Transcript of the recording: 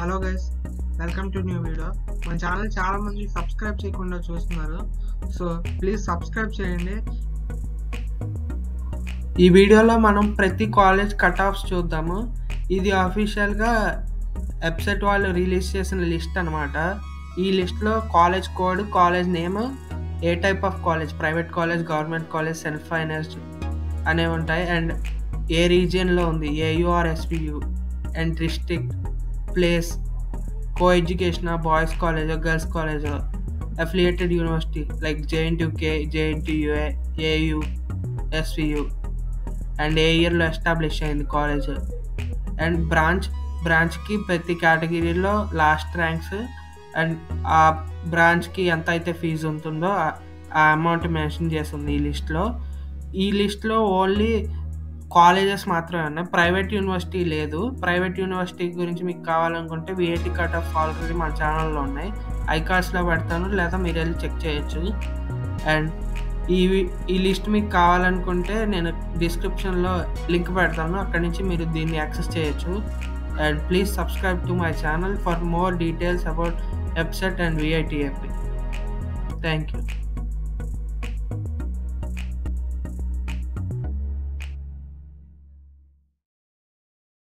Hello guys welcome to new video. మన channel చాలా మంది సబ్స్క్రైబ్ చేయకుండా చూస్తున్నారు. సో ప్లీజ్ సబ్స్క్రైబ్ చేయండి. ఈ వీడియోలో మనం ప్రతి కాలేజ్ కట్ ఆఫ్స్ చూద్దాము. ఇది అఫీషియల్గా వెబ్సైట్ వాళ్ళు రిలీజ్ చేసిన లిస్ట్ అనమాట ఈ లిస్ట్లో college code college name A type of college? Private college government college self financed అనేవి ఉంటాయి. అండ్ ఏ రీజియన్లో ఉంది? ఏయూఆర్ఎస్పియు and district. Place co education boys college girls college affiliated university like JNTUK JNTUA AU SVU and ఏ ఇయర్లో establish అయింది college and branch బ్రాంచ్కి ప్రతి కేటగిరీలో last ranks and ఆ బ్రాంచ్కి ఎంత అయితే ఫీజు ఉంటుందో ఆ అమౌంట్ మెన్షన్ చేస్తుంది ఈ లిస్ట్లో ఈ లిస్ట్లో ఓన్లీ కాలేజెస్ మాత్రమే ఉన్నాయి ప్రైవేట్ యూనివర్సిటీ లేదు. ప్రైవేట్ యూనివర్సిటీ గురించి మీకు కావాలనుకుంటే విఐటి కట్ ఆఫ్ ఆల్రెడీ మా ఛానల్లో ఉన్నాయి. ఐకార్డ్స్లో పెడతాను లేదా మీరు వెళ్ళి చెక్ చేయొచ్చు. అండ్ ఈ ఈ లిస్ట్ మీకు కావాలనుకుంటే నేను డిస్క్రిప్షన్లో లింక్ పెడతాను అక్కడి నుంచి మీరు దీన్ని యాక్సెస్ చేయొచ్చు. And please subscribe to my channel for more details about website and VITF thank you